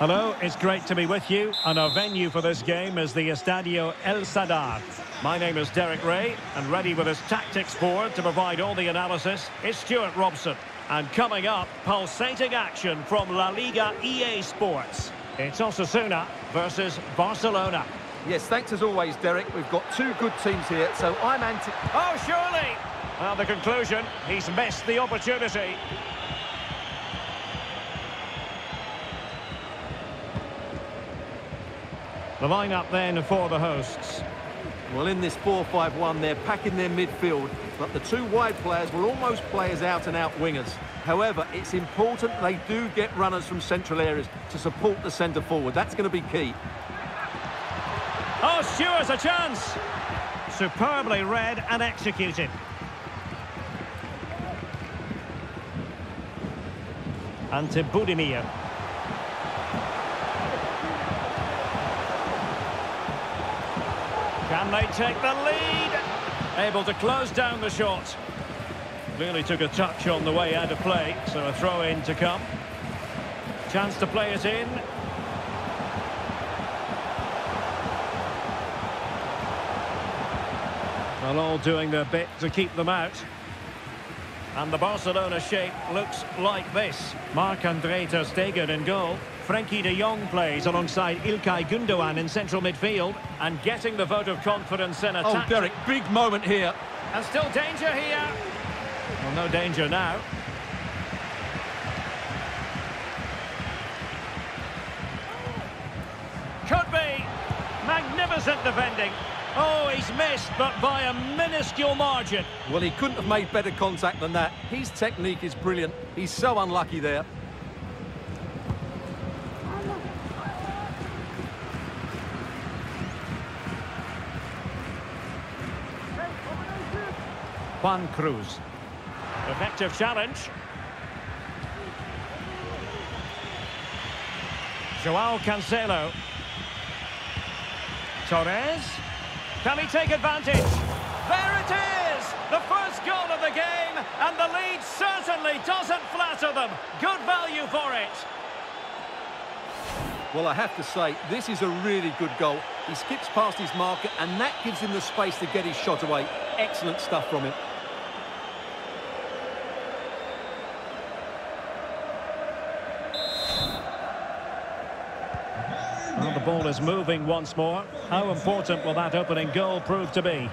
Hello, it's great to be with you, and our venue for this game is the Estadio El Sadar. My name is Derek Ray, and ready with his tactics board to provide all the analysis is Stuart Robson. And coming up, pulsating action from La Liga EA Sports. It's Osasuna versus Barcelona. Yes, thanks as always, Derek. We've got two good teams here, so I'm anti... Oh, surely! Well, the conclusion, he's missed the opportunity. The lineup then for the hosts. Well, in this 4-5-1, they're packing their midfield, but the two wide players were almost players out-and-out wingers. However, it's important they do get runners from central areas to support the centre forward. That's going to be key. Oh, Stewart's a chance! Superbly read and executed. Ante Budimir. Can they take the lead? Able to close down the shot. Clearly took a touch on the way out of play, so a throw in to come. Chance to play it in. Well, all doing their bit to keep them out. And the Barcelona shape looks like this. Marc-Andre Ter Stegen in goal. Frenkie de Jong plays alongside Ilkay Gundogan in central midfield. And getting the vote of confidence in oh, attack. Oh, Derek, big moment here. And still danger here. Well, no danger now. Could be. Magnificent defending. Oh, he's missed, but by a minuscule margin. Well, he couldn't have made better contact than that. His technique is brilliant. He's so unlucky there. Juan Cruz. Effective challenge. Joao Cancelo. Torres. Can he take advantage? There it is! The first goal of the game, and the lead certainly doesn't flatter them. Good value for it. Well, I have to say, this is a really good goal. He skips past his marker, and that gives him the space to get his shot away. Excellent stuff from him. The ball is moving once more. How important will that opening goal prove to be?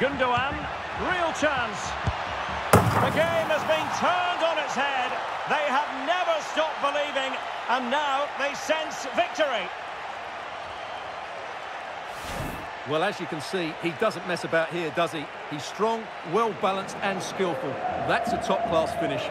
Gundogan, real chance. The game has been turned on its head. They have never stopped believing, and now they sense victory. Well, as you can see, he doesn't mess about here, does he? He's strong, well-balanced and skillful. That's a top-class finish.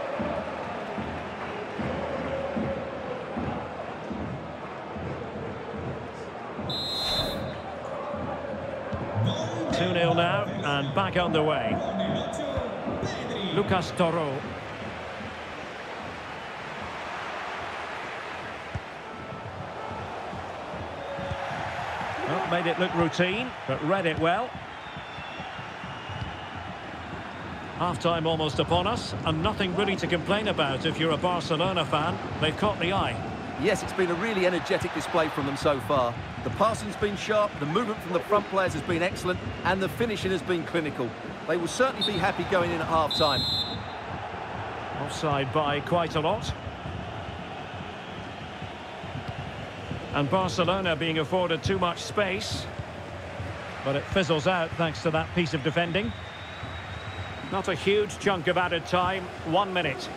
Two 0 now, and back underway. Lucas Torró. Made it look routine, but read it well. Half-time almost upon us, and nothing really to complain about if you're a Barcelona fan. They've caught the eye. Yes, it's been a really energetic display from them so far. The passing's been sharp, the movement from the front players has been excellent, and the finishing has been clinical. They will certainly be happy going in at half-time. Offside by quite a lot. And Barcelona being afforded too much space. But it fizzles out thanks to that piece of defending. Not a huge chunk of added time, one minute.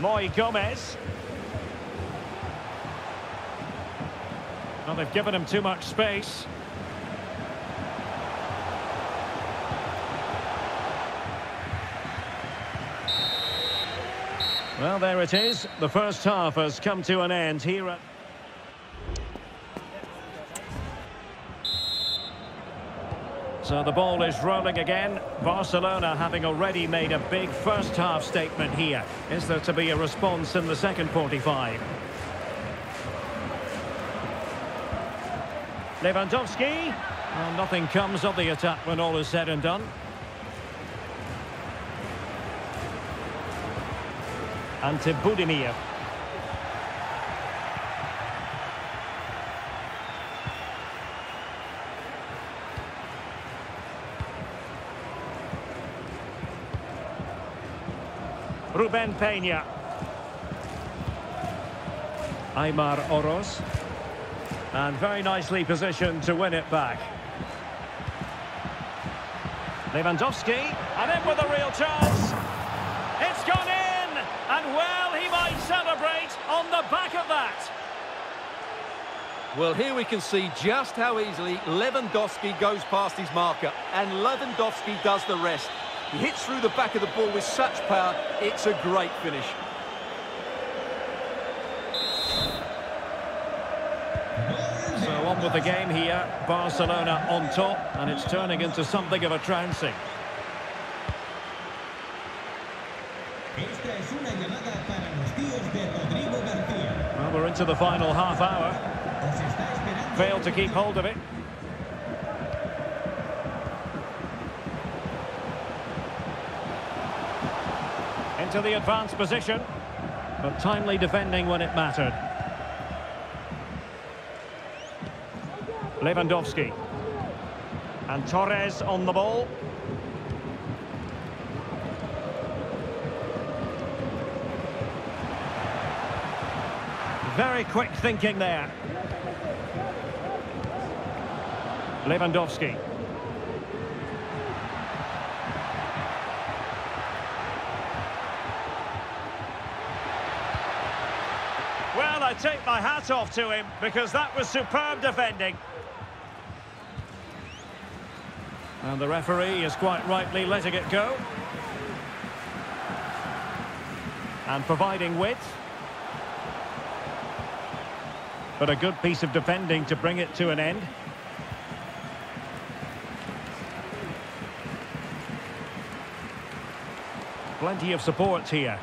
Moi Gomez. Well, they've given him too much space. Well, there it is. The first half has come to an end here at... So the ball is rolling again. Barcelona having already made a big first half statement here. Is there to be a response in the second 45? Lewandowski. Well, nothing comes of the attack when all is said and done. Ante Budimir. Ruben Peña. Aymar Oroz. And very nicely positioned to win it back. Lewandowski, and in with a real chance. It's gone in, and well, he might celebrate on the back of that. Well, here we can see just how easily Lewandowski goes past his marker, and Lewandowski does the rest. He hits through the back of the ball with such power, it's a great finish. So on with the game here, Barcelona on top, and it's turning into something of a trouncing. Esta es una llamada para los tíos de Rodrigo García. Well, we're into the final half hour. Os. Failed to keep hold of it. Into the advanced position, but timely defending when it mattered. Lewandowski. And Torres on the ball. Very quick thinking there. Lewandowski. Well, I take my hat off to him because that was superb defending. And the referee is quite rightly letting it go. And providing width. But a good piece of defending to bring it to an end. Plenty of support here.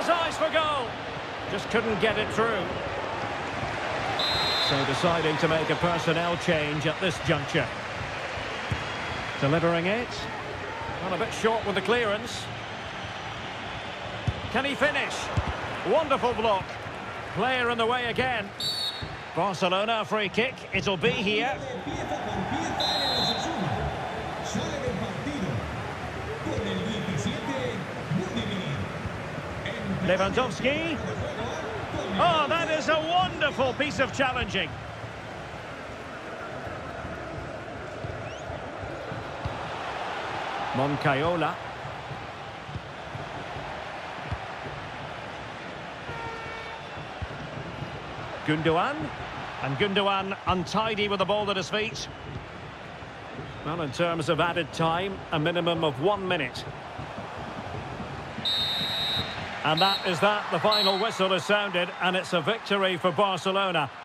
Has eyes Just couldn't get it through. So deciding to make a personnel change at this juncture. Delivering it. Well, a bit short with the clearance. Can he finish? Wonderful block. Player in the way again. Barcelona free kick. It'll be here. Lewandowski. Oh, that is a wonderful piece of challenging. Moncayola. Gundogan. And Gundogan untidy with the ball at his feet. Well, in terms of added time, a minimum of one minute. And that is that. The final whistle is sounded, and it's a victory for Barcelona.